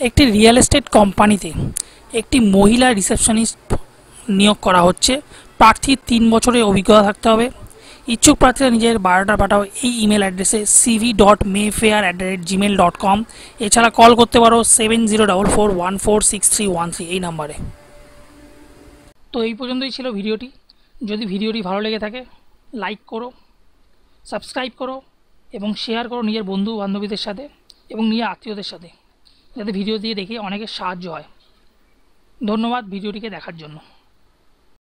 একটি real estate কোম্পানিতে একটি মহিলা রিসেপশনিস্ট নিয়োগ করা হচ্ছে। প্রার্থীর তিন বছরের অভিজ্ঞতা থাকতে হবে। ইচ্ছুক প্রার্থীরা নিজের বায়োডাটা পাঠাও। এই ইমেল অ্যাড্রেসে CV dot mayfair at the rate Gmail dot com এছাড়া কল করতে পারো seven zero double four one four six three one three এই নাম্বারে। তো এই পর্যন্তই ছিল ভিডিওটি। যদি ভিডিওটি ভালো লেগে থাকে লাইক করো সাবস্ক্রাইব করো এবং শেয়ার করো নিজের বন্ধু বান্ধবীদের সাথে এবং নিজের আত্মীয়দের সাথে। যাতে ভিডিও দিয়ে দেখি অনেকের সাহায্য হয়। ধন্যবাদ ভিডিওটিকে দেখার জন্য।